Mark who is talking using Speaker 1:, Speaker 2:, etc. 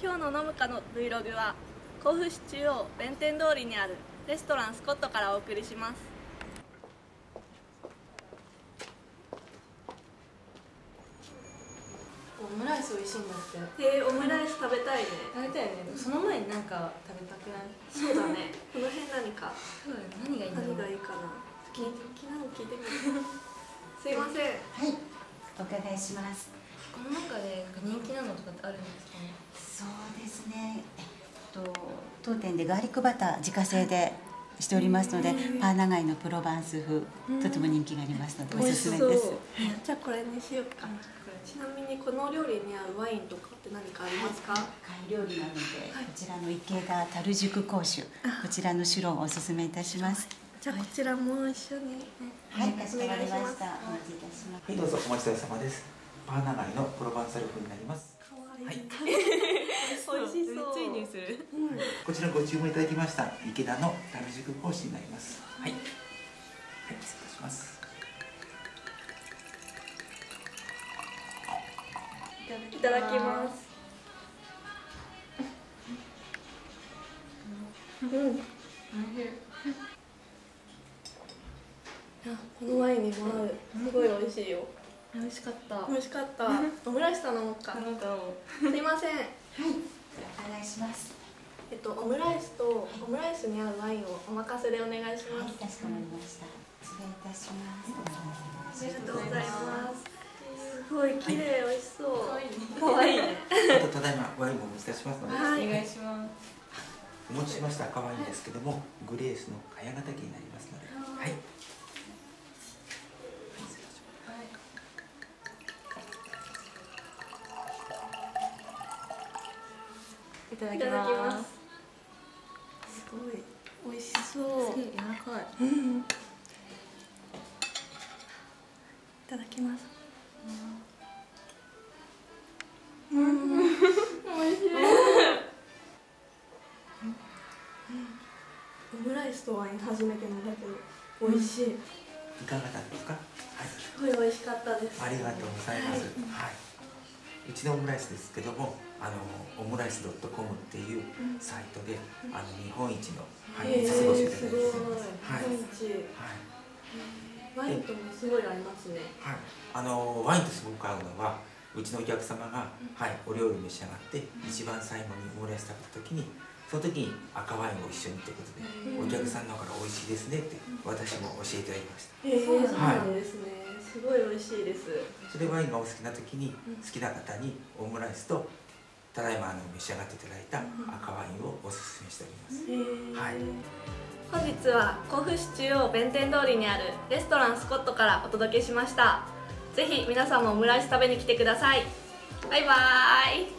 Speaker 1: 今日の飲むかの Vlog は甲府市中央弁天通りにあるレストランスコットからお送りします。
Speaker 2: オムライス美味しいんだって。
Speaker 1: えー、オムライス食べたいね。
Speaker 2: 食べたいね。その前になんか食べたくない？
Speaker 1: そうだね。この辺何か？
Speaker 2: そうだよ何がいい
Speaker 1: 何がいいかな？気に気なの聞いてみる。すいません。
Speaker 3: はい、お伺いします。
Speaker 2: この中で人気なのとかってあるんですかね？
Speaker 3: そうですね。えっと当店でガーリックバター自家製でしておりますので、パーナガイのプロバンス風、とても人気がありますのでおすすめです。
Speaker 1: じゃあこれにしようかちなみにこの料理に合うワインとかって何かありますか、
Speaker 3: 貝料理なので、こちらの池田樽熟香酒、こちらの酒論をおすすめいたします。
Speaker 1: じゃあこちらも一緒に、
Speaker 3: はい、かしこまりま
Speaker 1: し
Speaker 3: た。お待ちいたします。
Speaker 4: はい、どうぞお待ちどおさまです。パーナガイのプロバンサル風になります。はい。
Speaker 1: 美味しそう。
Speaker 2: ついにする
Speaker 1: う。ん
Speaker 4: こちらご注文いただきました池田の樽熟講師になります。はい。はい、失礼します。
Speaker 1: いただきます。うん。あこのワインにも合う。すごい美味しいよ
Speaker 2: 美味しかった。
Speaker 1: 美味しかった。オムライス頼もうか。
Speaker 2: 頼む頼む
Speaker 1: すいません。
Speaker 3: はい、お願いします。
Speaker 1: えっとオムライスとオムライスに合うワインをお任せでお願いし
Speaker 3: はい、
Speaker 1: ます
Speaker 3: かしこまりました。失礼いたします。
Speaker 1: ありがとうございます。す。ごい綺麗美味しそう。
Speaker 2: 可愛い。
Speaker 1: いね
Speaker 4: あとただいまワインをお持ちいたしますので、
Speaker 1: はい。
Speaker 2: お願いします。
Speaker 4: お持ちしました赤ワインですけども、グレースの茅ヶ岳になりますので、はいたします
Speaker 2: いただきます。
Speaker 1: だきます。すごい。美味しそう。
Speaker 2: すげえ柔らかい。
Speaker 1: うん。いただきます。うん。美味しい。オムライスとワイン初めてなんだけど美味しい。
Speaker 4: いかがだったですか？はい。
Speaker 1: すごい美味しかったです。
Speaker 4: ありがとうございます。はい。うちのオムライスですけども、あのオムライスドットコムっていうサイトで、あの日本一のつ星で
Speaker 1: すごい。
Speaker 4: はい。
Speaker 1: ワインともすごい合いますね
Speaker 4: はい。あのワインとすごく合うのは、うちのお客様が、はい、お料理召し上がって、一番最後にオムライス食べた時に。その時に赤ワインを一緒にということで、お客さんの方から美味しいですねって私も教えていただきました。
Speaker 1: へえそうですね。すごい美味しいです。
Speaker 4: それでワインがお好きな時に好きな方にオムライスとただいまあの召し上がっていただいた赤ワインをおすすめしております。はい。
Speaker 1: 本日は甲府市中央弁天通りにあるレストランスコットからお届けしました。ぜひ皆さんもオムライス食べに来てください。バイバーイ